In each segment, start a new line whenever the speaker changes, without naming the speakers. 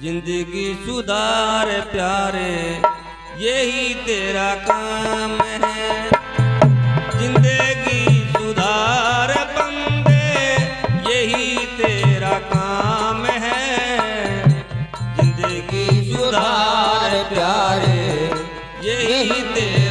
ज़िंदगी सुधार प्यारे, यही तेरा काम है। ज़िंदगी सुधार बंदे, यही तेरा काम है। ज़िंदगी सुधार प्यारे, यही तेरा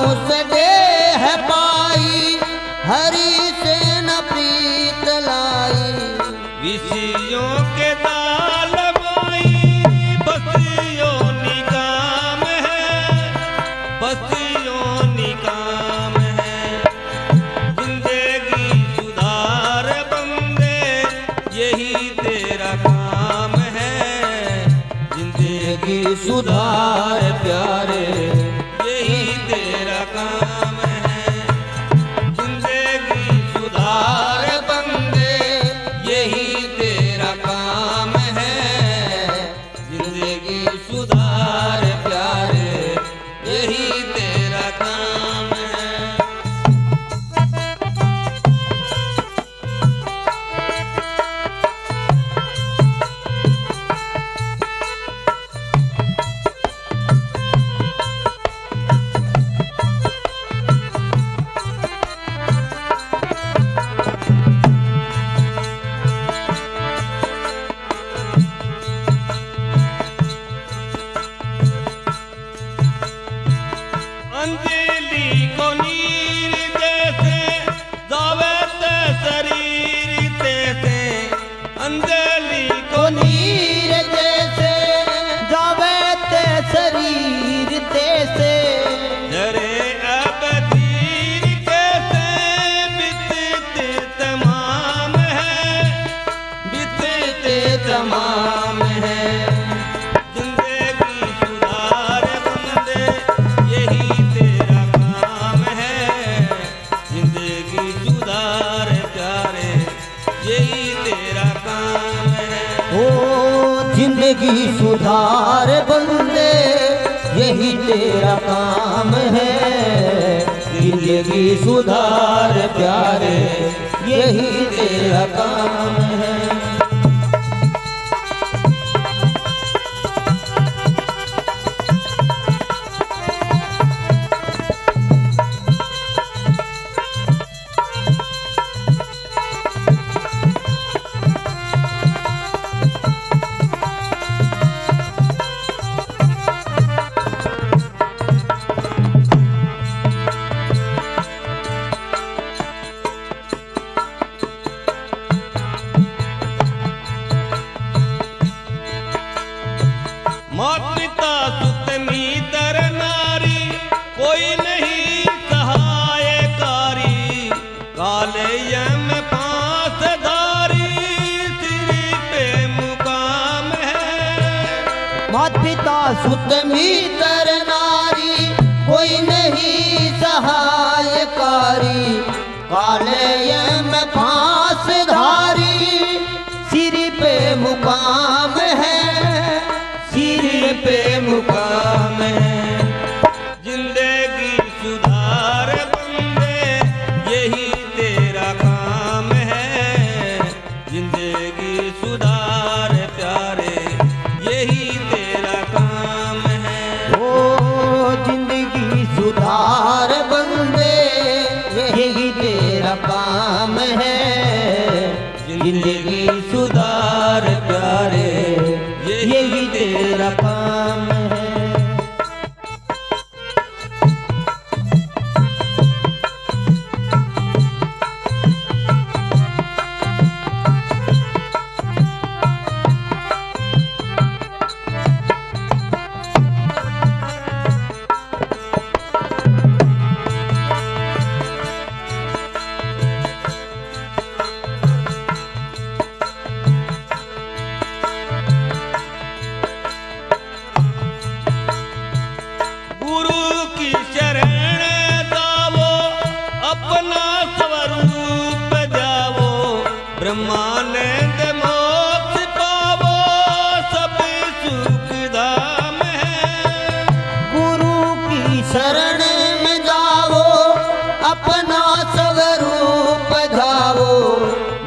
मानुष
देह पाई हरि से न प्रीत लाई।
विषयों के दाल बसियों निकाम है बसियों निकाम है। ज़िंदगी सुधार बंदे यही तेरा काम है। ज़िंदगी सुधार ज़िंदगी सुधार बंदे यही तेरा काम है। ज़िंदगी सुधार प्यारे यही तेरा काम है मात पिता सुत मीतर नारी, कोई नहीं सहायकारी। काले
में फांस धारी, सिर पे मुकाम
ब्रह्मानंद मोक्ष पावो सब सुख धाम है। गुरु की शरण में जाओ अपना स्वरूप
धावो।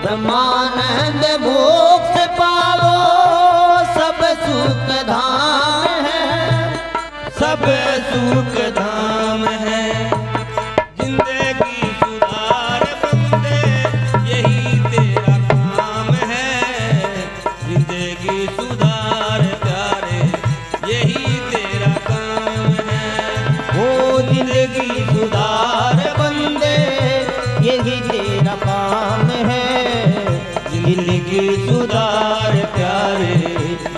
ब्रह्मानंद मोक्ष पावो सब सुख धाम है।
सब
सुख
धाम है।
सुधार प्यारे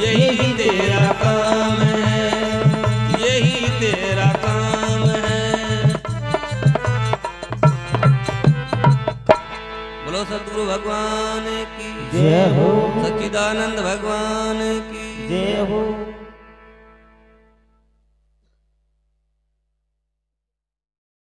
यही तेरा काम है यही तेरा काम है। बोलो सतगुरु भगवान की
जय हो।
सच्चिदानंद भगवान की।
जय हो।